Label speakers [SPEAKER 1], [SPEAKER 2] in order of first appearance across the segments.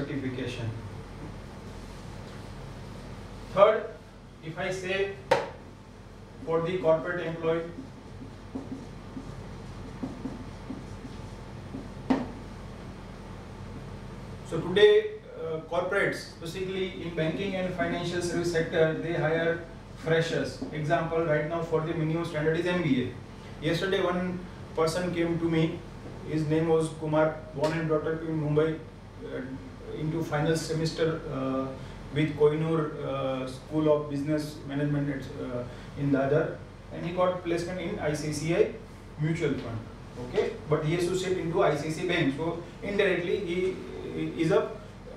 [SPEAKER 1] certification. Third, if I say for the corporate employee, so today uh, corporates, basically in banking and financial service sector, they hire freshers. Example, right now for the minimum standard is MBA. Yesterday one person came to me, his name was Kumar, born and brought up in Mumbai, uh, into final semester uh, with Kohinoor uh, School of Business Management uh, in Dadar, and he got placement in ICICI Mutual Fund. Okay, but he has to sit into ICICI Bank, so indirectly he is a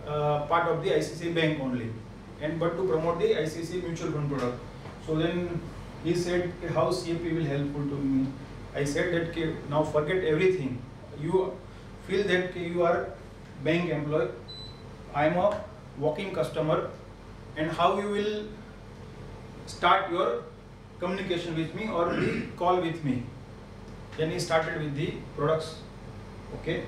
[SPEAKER 1] uh, part of the ICICI Bank only, and but to promote the ICICI Mutual Fund product. So then he said, how CFP will helpful to me. I said that "Okay, now forget everything. You feel that you are bank employee. I am a walking customer, and how you will start your communication with me or the call with me. Then he started with the products. Okay,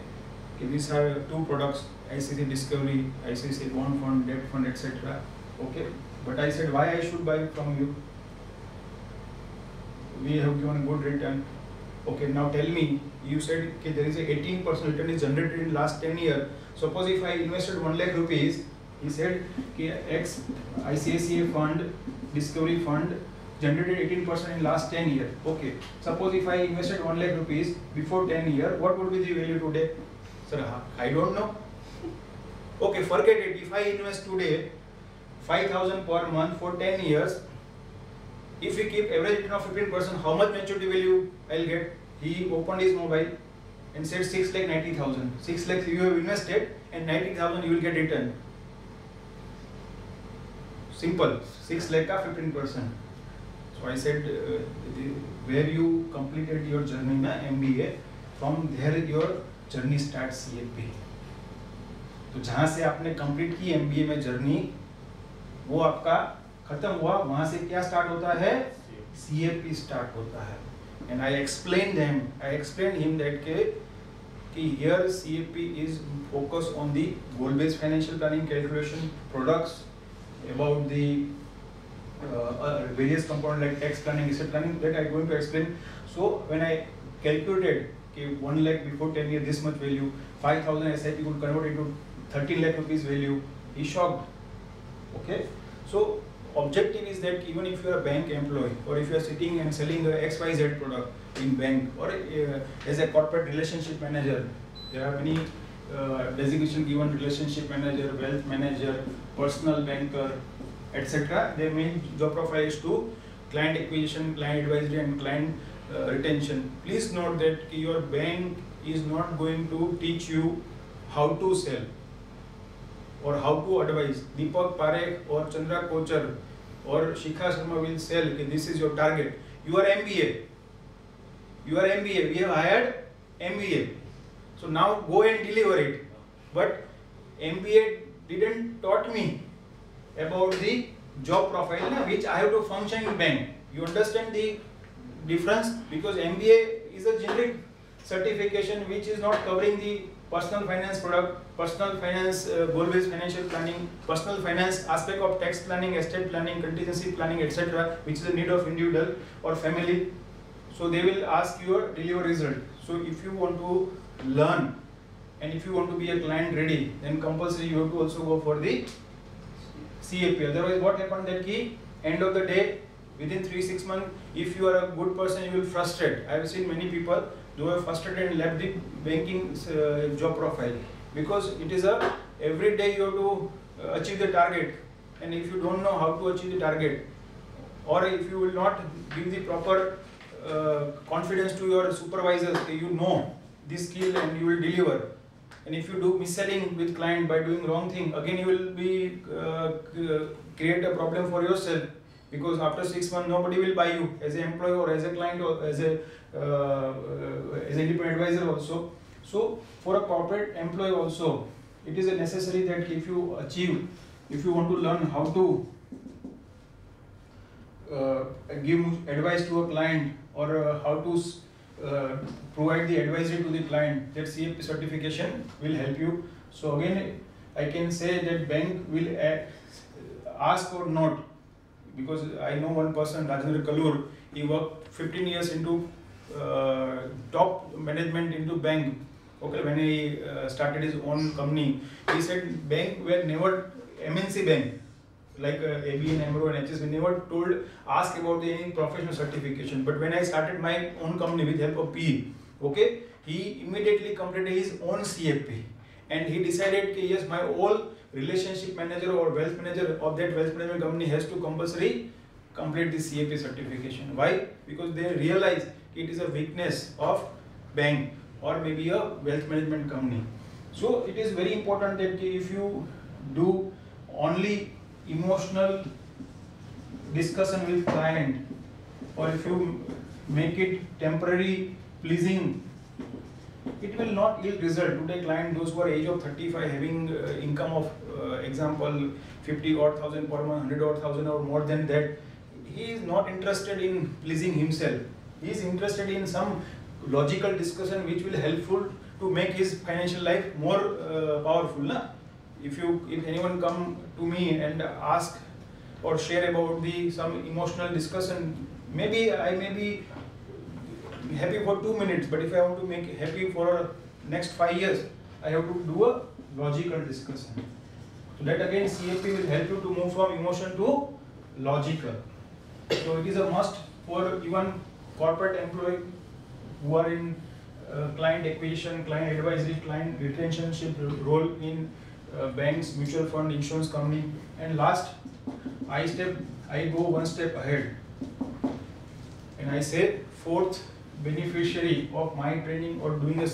[SPEAKER 1] okay these are two products: ICICI Discovery, ICICI Bond Fund, Debt Fund, etc. Okay, but I said why I should buy from you. We have given a good return. Okay, now tell me, you said okay, there is a 18% return is generated in last 10 years. Suppose if I invested 1 lakh rupees, he said X ICICI fund, Discovery fund generated 18% in last 10 years. Okay, suppose if I invested 1 lakh rupees before 10 years, what would be the value today? Sir, I don't know. Okay, forget it. If I invest today 5000 per month for 10 years, if we keep average return of 15%, how much maturity value I'll get? He opened his mobile and said 6 lakh 90,000. 6 lakhs you have invested and 90,000 you will get return. Simple. 6 lakh ka 15%. So I said, uh, the, where you completed your journey na MBA, from there your journey starts CFP. तो जहाँ से आपने complete की MBA में journey वो आपका खत्म हुआ वहाँ से क्या स्टार्ट होता है सीएपी स्टार्ट होता है and I explained him. I explained him that okay, here CFP is focused on the goal-based financial planning calculation products about the uh, uh, various component like tax planning, asset planning that I'm going to explain. So when I calculated okay, 1 lakh before 10 years this much value, 5000 SIP could convert into 13 lakh rupees value, he shocked. Okay, so objective is that even if you are a bank employee or if you are sitting and selling a XYZ product in bank or uh, as a corporate relationship manager, there are many uh, designation given relationship manager, wealth manager, personal banker, etc. Their main job profile is to client acquisition, client advisory, and client uh, retention. Please note that your bank is not going to teach you how to sell और how to advise Deepak Parekh और चंद्रा कोचर और Shikha Sharma will sell कि this is your target you are MBA you are MBA we have hired MBA so now go and deliver it but MBA didn't taught me about the job profile ना which I have to function in bank you understand the difference because MBA is a generic certification which is not covering the personal finance product, personal finance, uh, goal-based financial planning, personal finance aspect of tax planning, estate planning, contingency planning, etc., which is the need of individual or family. So they will ask your deliver result. So if you want to learn and if you want to be a client ready, then compulsory you have to also go for the CFP. Otherwise, what happened that key end of the day within three six months, if you are a good person, you will frustrate. I have seen many people who have frustrated and left the banking uh, job profile. Because it is a every day you have to uh, achieve the target, and if you don't know how to achieve the target, or if you will not give the proper uh, confidence to your supervisors, you know this skill and you will deliver. And if you do mis-selling with client by doing wrong thing again you will be uh, create a problem for yourself because after six months nobody will buy you as an employee or as a client or as a uh, as an independent advisor also so for a corporate employee also it is necessary that if you achieve if you want to learn how to uh, give advice to a client or uh, how to uh, provide the advisory to the client that CFP certification will help you. So again, I can say that bank will ask or not because I know one person, Rajendra Kalur, he worked 15 years into uh, top management into bank. Okay, when he uh, started his own company, he said bank were never MNC bank like uh, ABN AMRO and HSBC never told ask about any professional certification. But when I started my own company with help of PE, okay, he immediately completed his own CFP and he decided that yes, my whole relationship manager or wealth manager of that wealth management company has to compulsory complete the CFP certification. Why? Because they realize it is a weakness of bank or maybe a wealth management company. So it is very important that if you do only emotional discussion with client or if you make it temporary pleasing it will not yield result today client those who are age of 35 having uh, income of uh, example 50 odd thousand per month 100 odd thousand or more than that he is not interested in pleasing himself he is interested in some logical discussion which will helpful to make his financial life more uh, powerful na? if you if anyone come to me and ask or share about the some emotional discussion maybe i may be happy for two minutes but if i want to make happy for next five years i have to do a logical discussion. So that again cfp will help you to move from emotion to logical. So it is a must for even corporate employee who are in uh, client acquisition client advisory client retentionship role in uh, banks, mutual fund, insurance company, and last, I step, I go one step ahead, and I say fourth beneficiary of my training or doing a